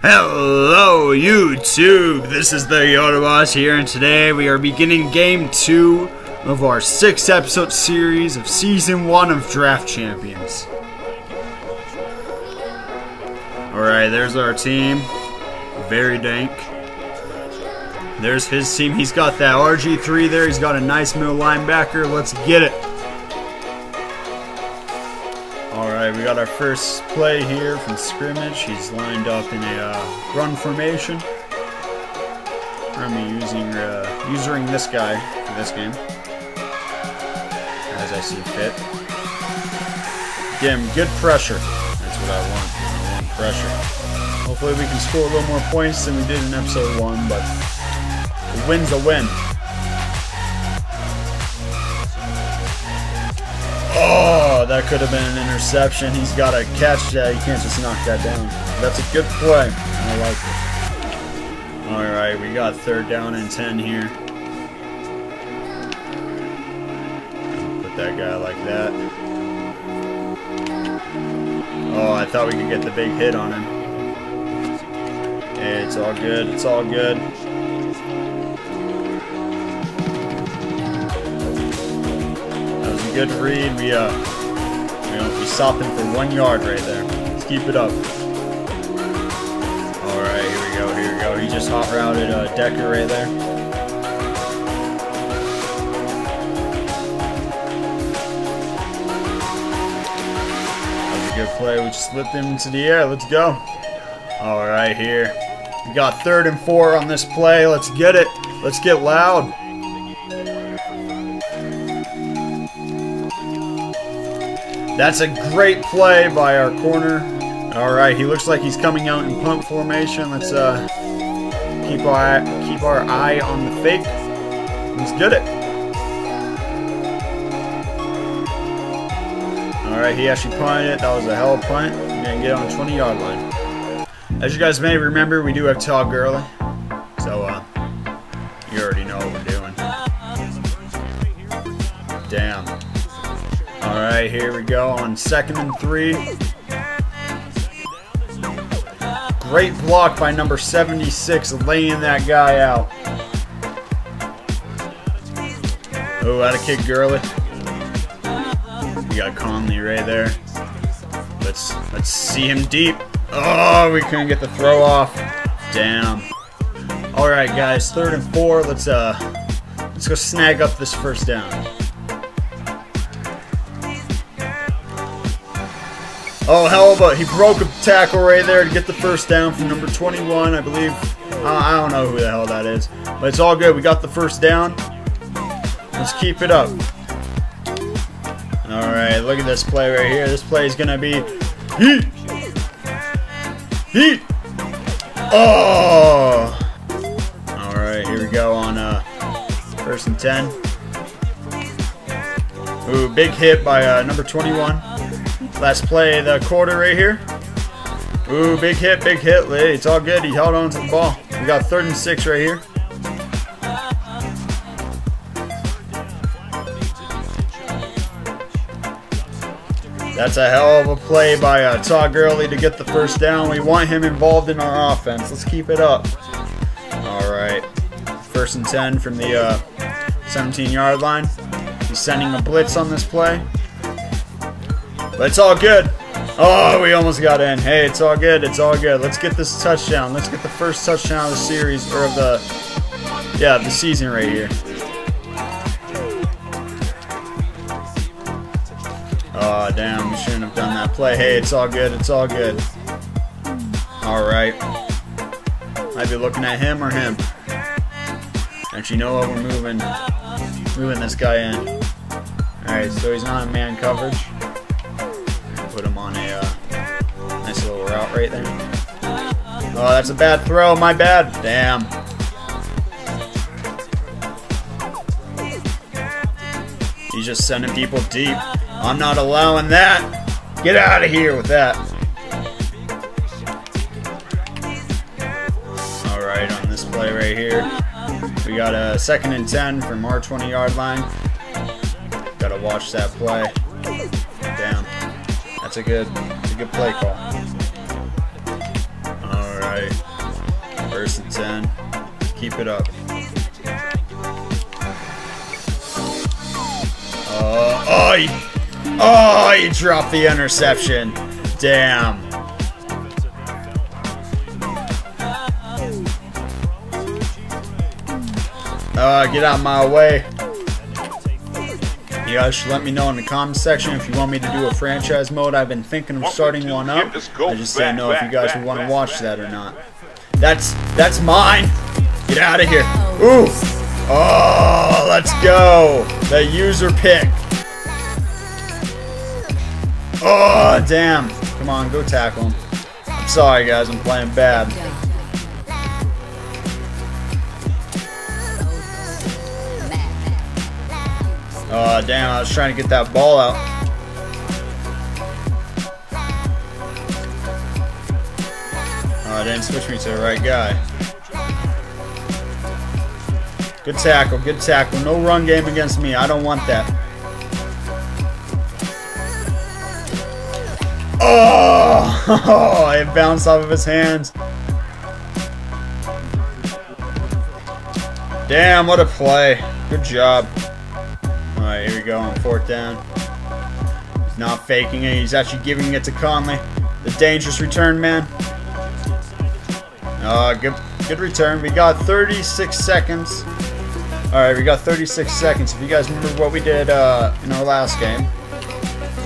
Hello YouTube, this is the Yoda Boss here and today we are beginning game 2 of our 6 episode series of season 1 of Draft Champions. Alright, there's our team. Very dank. There's his team. He's got that RG3 there. He's got a nice middle linebacker. Let's get it. Alright, we got our first play here from scrimmage. He's lined up in a uh, run formation. I'm gonna be using, uh, using this guy for this game. As I see fit. Give him good pressure. That's what I want. I want pressure. Hopefully we can score a little more points than we did in episode 1, but a win's a win. Oh, that could have been an interception. He's got to catch that. He can't just knock that down. That's a good play. I like it. All right, we got third down and 10 here. Put that guy like that. Oh, I thought we could get the big hit on him. Hey, it's all good. It's all good. That was a good read. We uh, we, we stopped him for one yard right there. Let's keep it up. All right, here we go. Here we go. He just hot routed uh, Decker right there. That was a good play. We just slipped him into the air. Let's go. All right, here. We got third and four on this play. Let's get it. Let's get loud. That's a great play by our corner. All right, he looks like he's coming out in punt formation. Let's uh, keep our keep our eye on the fake. Let's get it. All right, he actually punted it. That was a hell of a punt. We're gonna get on the 20 yard line. As you guys may remember, we do have Todd Gurley, so uh, All right, here we go on second and three. Great block by number 76, laying that guy out. Oh, out of kick Gurley. We got Conley right there. Let's let's see him deep. Oh, we couldn't get the throw off. Damn. All right, guys, third and four. Let's uh, let's go snag up this first down. Oh, hell a, he broke a tackle right there to get the first down from number 21, I believe. Uh, I don't know who the hell that is. But it's all good. We got the first down. Let's keep it up. All right, look at this play right here. This play is to be heat. Heat. Oh. All right, here we go on uh, first and 10. Ooh, big hit by uh, number 21. Last play the quarter right here. Ooh, big hit, big hit. It's all good. He held on to the ball. We got third and six right here. That's a hell of a play by uh, Todd Gurley to get the first down. We want him involved in our offense. Let's keep it up. All right. First and 10 from the uh, 17-yard line. He's sending a blitz on this play. But it's all good. Oh, we almost got in. Hey, it's all good. It's all good. Let's get this touchdown. Let's get the first touchdown of the series, or of the, yeah, the season right here. Oh, damn. We shouldn't have done that play. Hey, it's all good. It's all good. All right. Might be looking at him or him. Actually, you know what? We're moving, moving this guy in. All right, so he's not in man coverage route right there. Oh, that's a bad throw. My bad. Damn. He's just sending people deep. I'm not allowing that. Get out of here with that. All right, on this play right here, we got a second and 10 from our 20 yard line. Got to watch that play. Damn. That's a good, that's a good play call. Right. First and 10. Keep it up. Uh, oh, he, oh, he dropped the interception. Damn. Uh, get out of my way. You guys should let me know in the comment section if you want me to do a franchise mode. I've been thinking of starting one up. I just didn't know if you guys would want to watch that or not. That's that's mine. Get out of here. Ooh. Oh, let's go. The user pick. Oh, damn. Come on, go tackle him. I'm sorry, guys. I'm playing bad. Oh, damn. I was trying to get that ball out. Oh, didn't switch me to the right guy. Good tackle, good tackle. No run game against me. I don't want that. Oh, it bounced off of his hands. Damn, what a play. Good job. Go on fourth down. He's not faking it. He's actually giving it to Conley. The dangerous return man. Uh, good, good return. We got 36 seconds. Alright, we got 36 seconds. If you guys remember what we did uh, in our last game,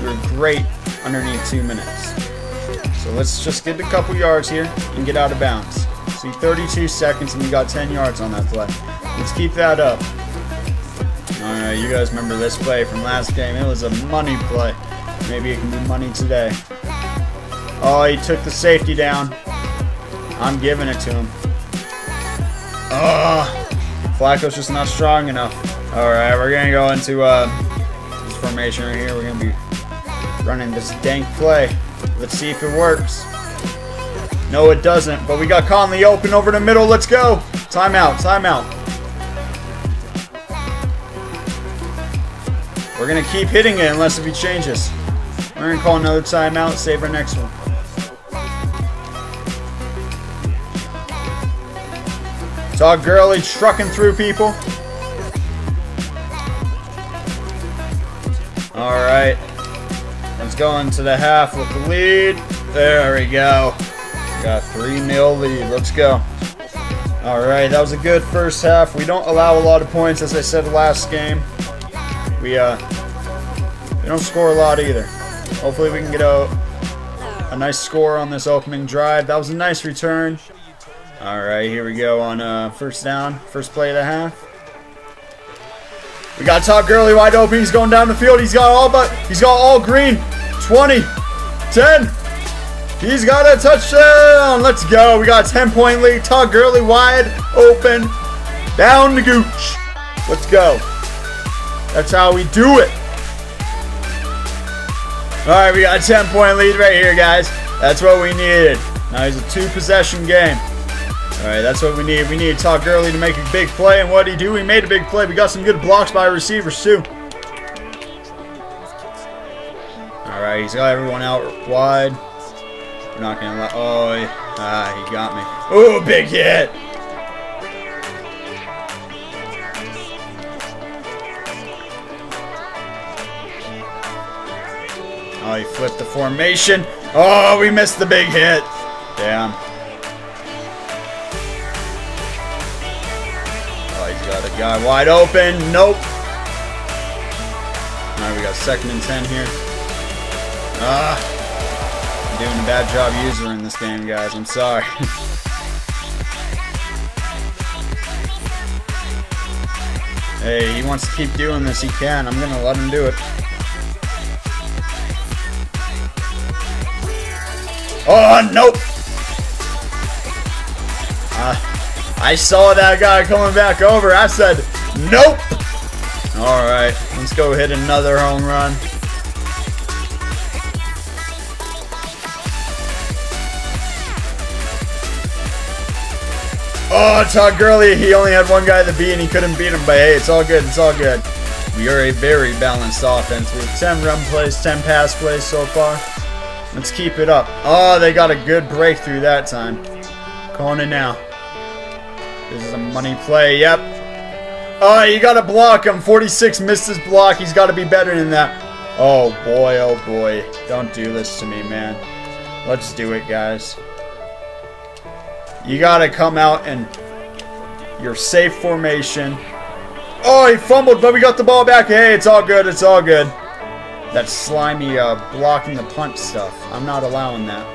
we were great underneath two minutes. So let's just get a couple yards here and get out of bounds. See, 32 seconds and we got 10 yards on that play. Let's keep that up. Alright, you guys remember this play from last game. It was a money play. Maybe it can be money today. Oh, he took the safety down. I'm giving it to him. Oh, Flacco's just not strong enough. Alright, we're going to go into uh, this formation right here. We're going to be running this dank play. Let's see if it works. No, it doesn't. But we got Conley open over the middle. Let's go. Timeout. Timeout. We're going to keep hitting it unless if he changes. We're going to call another timeout. Save our next one. Todd Gurley trucking through people. All right. Let's go into the half with the lead. There we go. Got 3-0 lead. Let's go. All right, that was a good first half. We don't allow a lot of points, as I said last game. We uh, we don't score a lot either. Hopefully we can get a, a nice score on this opening drive. That was a nice return. All right, here we go on uh, first down, first play of the half. We got Todd Gurley wide open. He's going down the field. He's got all but he's got all green. 20, 10. He's got a touchdown. Let's go. We got a 10 point lead. Todd Gurley wide open. Down the gooch. Let's go. That's how we do it. All right, we got a 10 point lead right here, guys. That's what we needed. Now he's a two possession game. Alright, that's what we need. We need to Todd Gurley to make a big play, and what he do? He made a big play. We got some good blocks by receivers, too. Alright, he's got everyone out wide. We're not let... Oh, ah, he got me. Oh, big hit! Oh, he flipped the formation. Oh, we missed the big hit. Damn. Oh, he's got a guy wide open. Nope. Alright, we got second and ten here. Ah. I'm doing a bad job user in this game, guys. I'm sorry. hey, he wants to keep doing this. He can. I'm going to let him do it. Oh, nope. Ah. I saw that guy coming back over. I said, nope. All right, let's go hit another home run. Oh, Todd Gurley, he only had one guy to beat and he couldn't beat him, but hey, it's all good, it's all good. We are a very balanced offense. Have 10 run plays, 10 pass plays so far. Let's keep it up. Oh, they got a good breakthrough that time. Calling it now. This is a money play. Yep. Oh, you got to block him. 46 missed his block. He's got to be better than that. Oh, boy. Oh, boy. Don't do this to me, man. Let's do it, guys. You got to come out and your safe formation. Oh, he fumbled, but we got the ball back. Hey, it's all good. It's all good. That slimy uh, blocking the punch stuff. I'm not allowing that.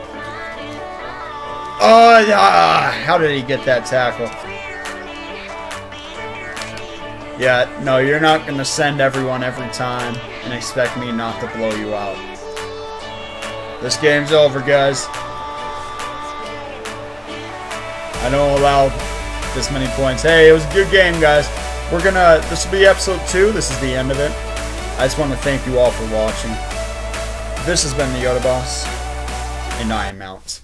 Oh, yeah. How did he get that tackle? Yeah, no, you're not going to send everyone every time and expect me not to blow you out. This game's over, guys. I don't allow this many points. Hey, it was a good game, guys. We're gonna, this will be episode two. This is the end of it. I just want to thank you all for watching. This has been the Yoda Boss, and I am out.